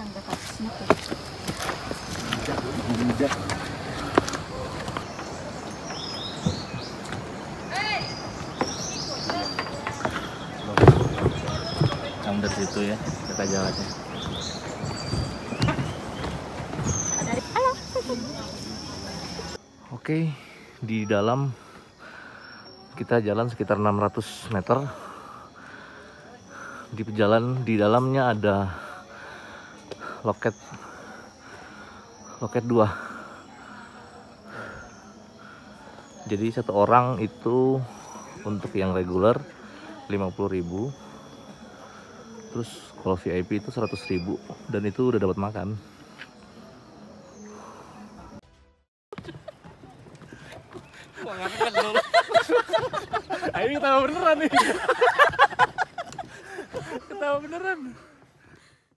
yang dekat situ. Yang dari situ ya, kita jalannya. Oke, di dalam kita jalan sekitar 600 meter. Di jalan di dalamnya ada loket loket 2. Jadi satu orang itu untuk yang reguler 50.000. Terus kalau VIP itu 100.000 dan itu udah dapat makan. Ayo ketawa beneran nih. ketawa beneran.